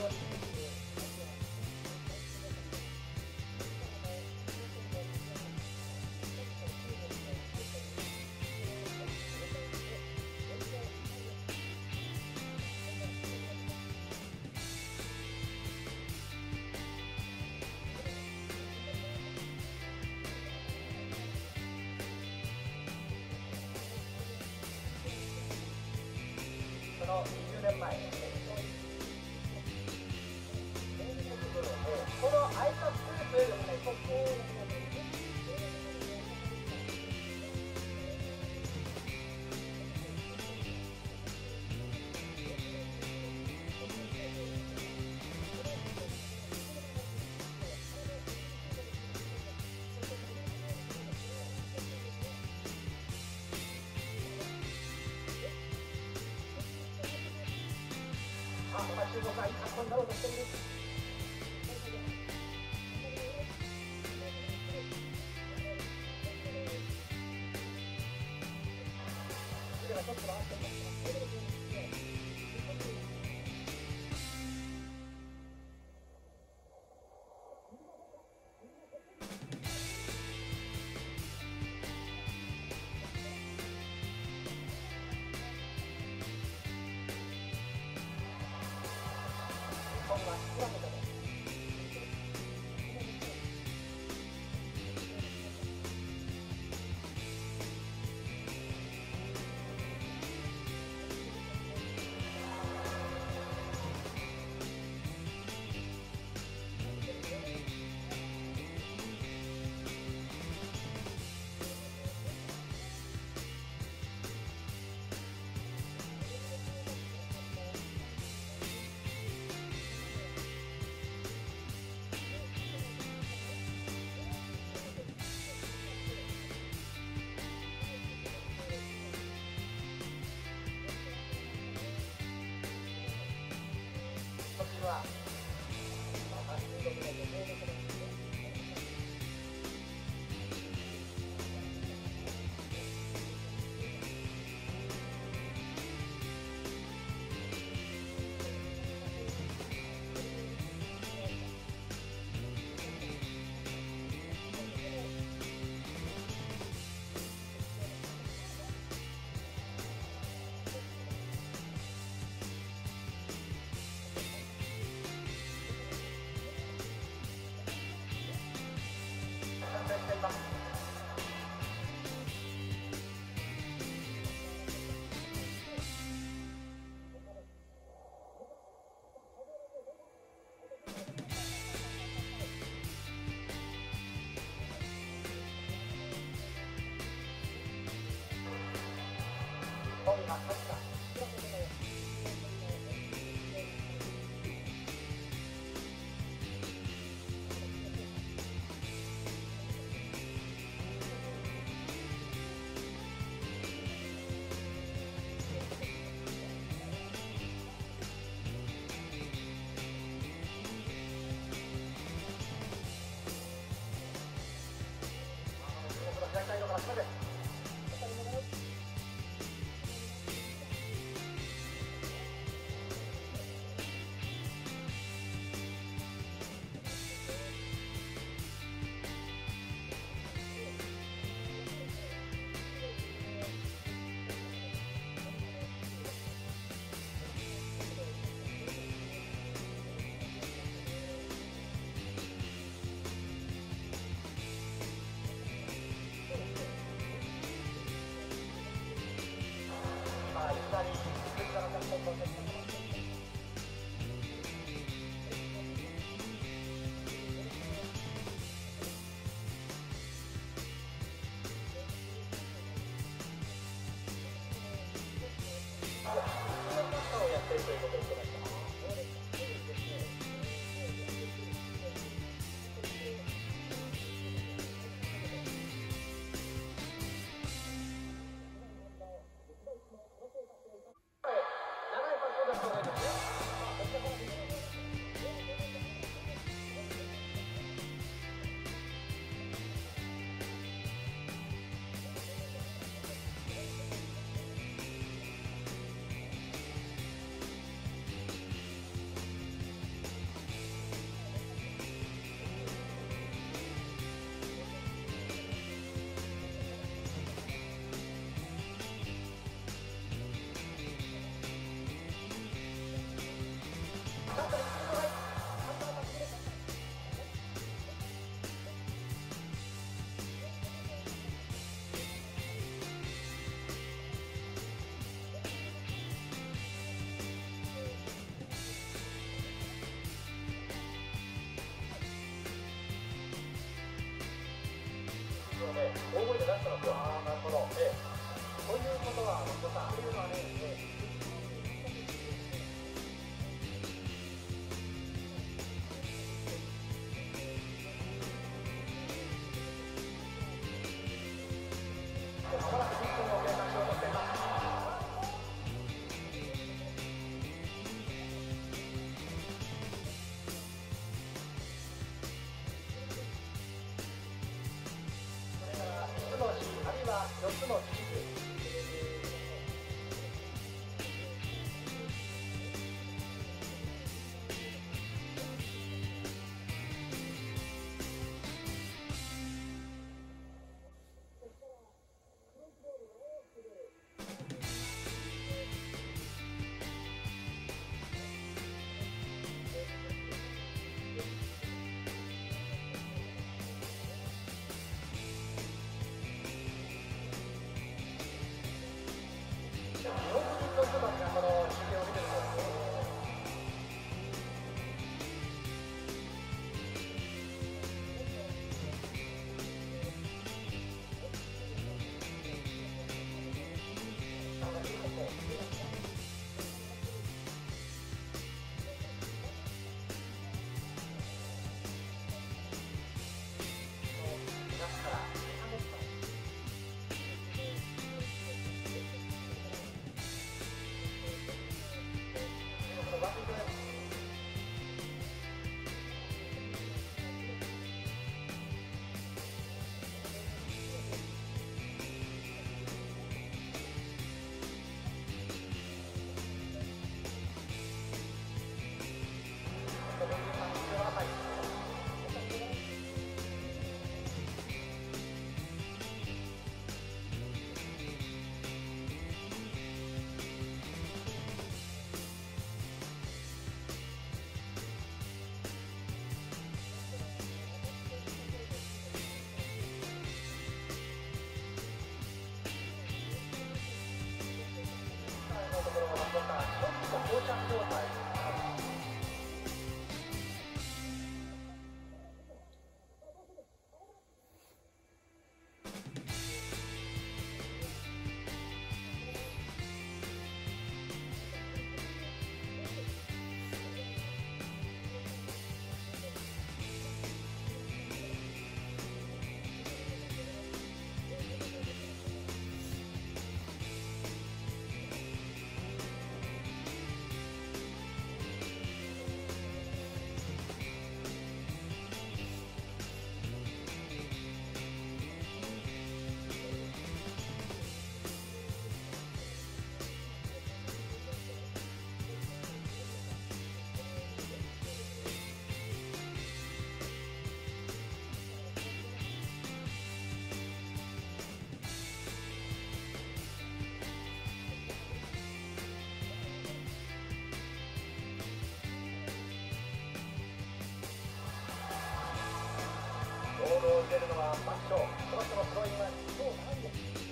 Lord. ごい運んだちょっとって。大声で出したのですよ。ああ、なるほど。ええ。ということは、あの、さん、というのはね、ええ Come on. ているのはマッチこの人のスローインは2.3です。